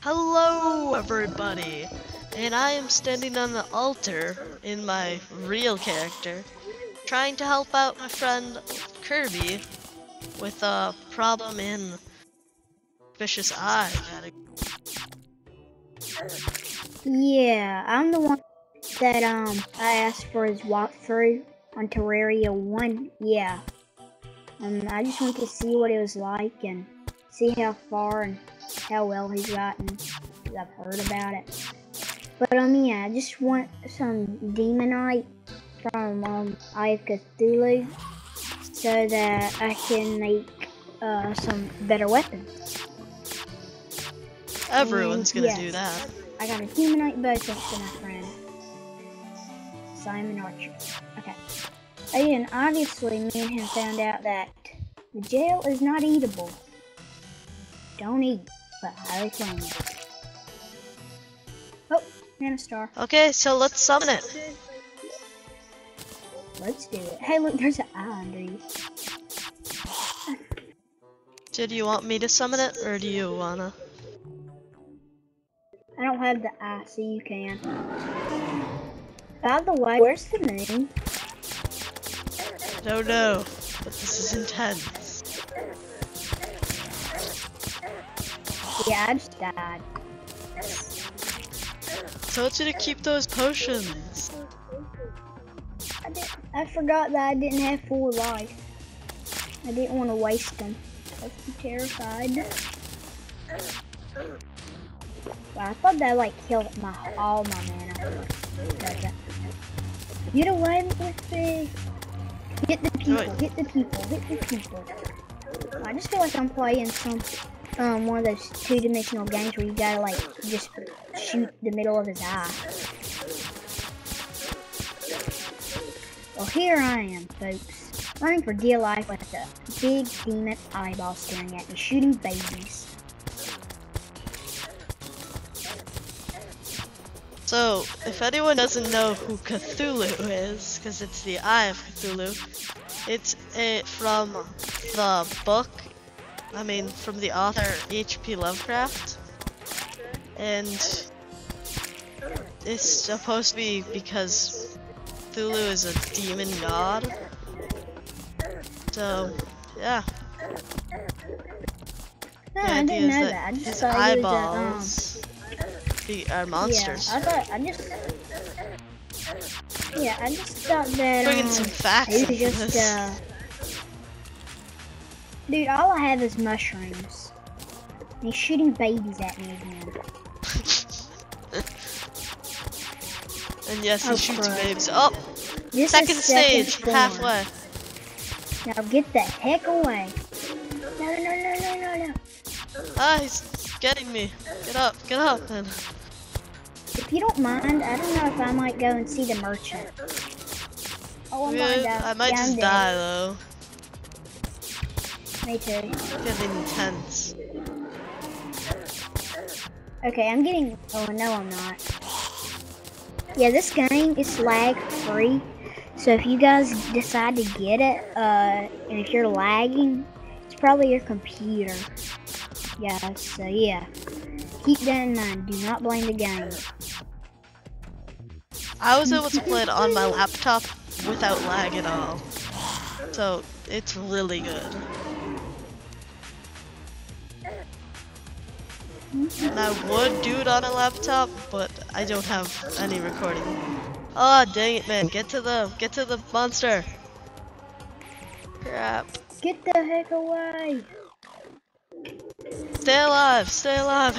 Hello, everybody! And I am standing on the altar in my real character, trying to help out my friend Kirby with a problem in Vicious Eye. Yeah, I'm the one that um I asked for his walkthrough on Terraria 1. Yeah. Um, I just want to see what it was like and see how far and how well he's gotten. I've heard about it. But um, yeah, I just want some Demonite from um Eye of Cthulhu so that I can make uh some better weapons. Everyone's gonna yes. do that. I got a Demonite bow to my friend. Simon Archer. Okay. And obviously me and him found out that the gel is not eatable. Don't eat, but I can. Oh, and a star. Okay, so let's summon it. Let's do it. Hey, look, there's an eye under you. Did you want me to summon it, or do you wanna? I don't have the eye, so you can. By the way, where's the moon? I don't know, but this is intense. Yeah, just died. Told you to keep those potions. I, did, I forgot that I didn't have full life. I didn't want to waste them. I was too terrified. Wow, I thought that like killed my all my mana. Get away with me! Get the people! Get the people! Get the people! I just feel like I'm playing some um one of those two-dimensional games where you gotta like just shoot the middle of his eye. Well, here I am, folks, running for dear life with a big demon eyeball staring at me, shooting babies. So, if anyone doesn't know who Cthulhu is, because it's the Eye of Cthulhu, it's it from the book, I mean, from the author H.P. Lovecraft, and it's supposed to be because Cthulhu is a demon god. So, yeah. No, The I didn't is know that that. I just his thought he was a, um, eyeballs are monsters. Yeah, I thought I just. Yeah, I just thought that Bringing um, some facts he just uh. Dude, all I have is mushrooms. And he's shooting babies at me again. And yes, he Oh, shoots babes. Oh, This second is stage, form. halfway. Now get the heck away. No, no, no, no, no, no. Ah, he's getting me. Get up, get up, then. If you don't mind, I don't know if I might go and see the merchant. Oh, I'm Yeah. I might yeah, just die though. Me too. Getting intense. Okay, I'm getting. Oh no, I'm not. Yeah, this game is lag free. So if you guys decide to get it, uh, and if you're lagging, it's probably your computer. Yeah. So yeah, keep that in mind. Do not blame the game. I was able to play it on my laptop without lag at all. So, it's really good. And I would do it on a laptop, but I don't have any recording. Oh dang it man, get to the get to the monster. Crap. Get the heck away! Stay alive, stay alive.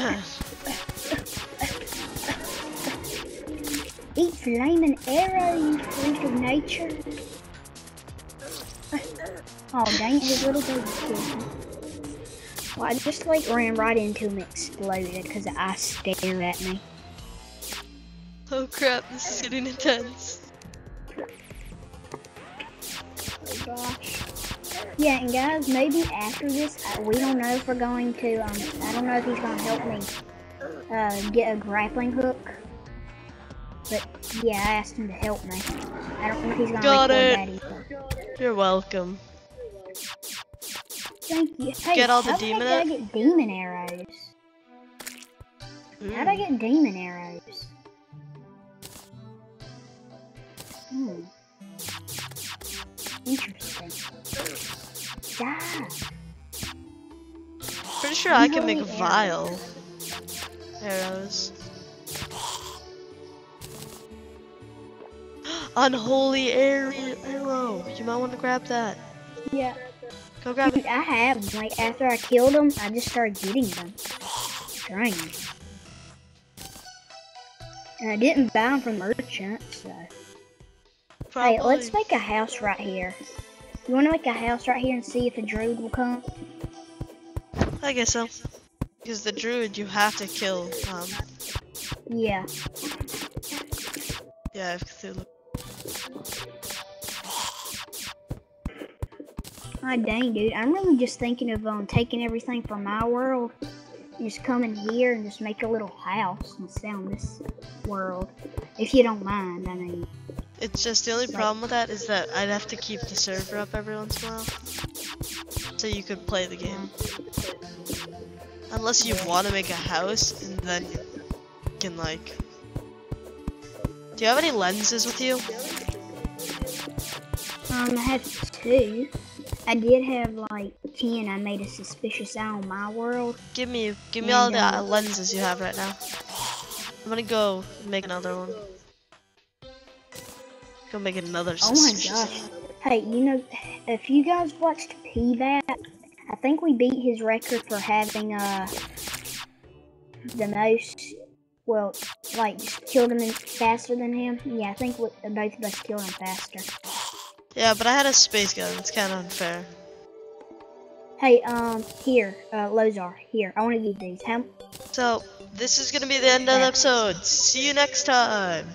Eat flaming arrow, you freak of nature! Oh dang it, his little baby killed. Well, I just like ran right into him and exploded because the eye stared at me. Oh crap, this is getting intense. Oh gosh. Yeah, and guys, maybe after this, uh, we don't know if we're going to, um, I don't know if he's going to help me uh, get a grappling hook. But yeah, I asked him to help me. I don't know if he's going to Got record it. that either. You're welcome. Thank you. Hey, Get all the how demon did I get demon arrows? How'd I get demon arrows? Hmm. Interesting. Die. Pretty sure I can make vile arrows. Unholy arrow. You might want to grab that. Yeah. Go grab. Dude, I have. Like, after I killed them, I just started getting them. Strange. And I didn't buy them from merchants, so. Hey, let's make a house right here. You want to make a house right here and see if a druid will come? I guess so. Because the druid, you have to kill. Um, Yeah. yeah, Cthulhu. Ah, dang, dude. I'm really just thinking of um taking everything from my world, and just coming here and just make a little house and stay on this world. If you don't mind, I mean. It's just the only Like- problem with that is that I'd have to keep the server up every once in a while. So you could play the game. Unless you want to make a house and then you can like. Do you have any lenses with you? Um, I have two. I did have like ten. I made a suspicious eye on my world. Give me, give me Yeah, all the uh, lenses you have right now. I'm gonna go make another one. Go make another. suspicious Oh my gosh. Hey, you know, if you guys watched PVAT, I think we beat his record for having uh the most. Well, like just killed him faster than him. Yeah, I think we, both of us killed him faster. Yeah, but I had a space gun. It's kind of unfair. Hey, um, here, uh, Lolzor, here. I want to give these. How? So this is gonna be the end of the episode. See you next time.